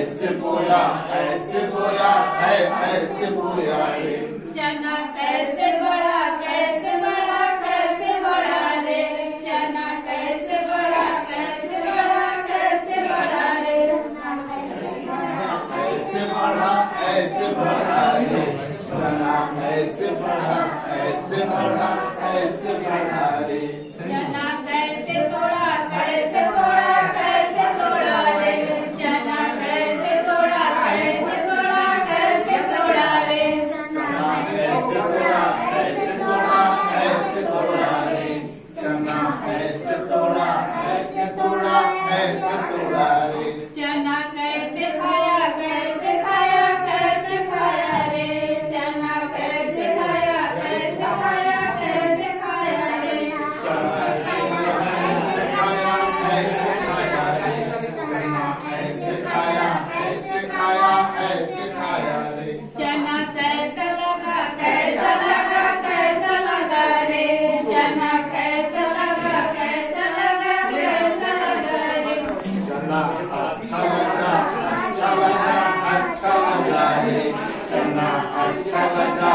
ऐसे बोया ऐसे बोया ऐसे बोया रे। चना कैसे बड़ा कैसे बड़ा कैसे बड़ा रे। चना कैसे बड़ा कैसे बड़ा कैसे बड़ा रे। कैसे बड़ा ऐसे बड़ा रे। चना कैसे बड़ा ऐसे बड़ा ऐसे बड़ा रे। é celular. अच्छा लगा अच्छा लगा अच्छा लगा अच्छा लगा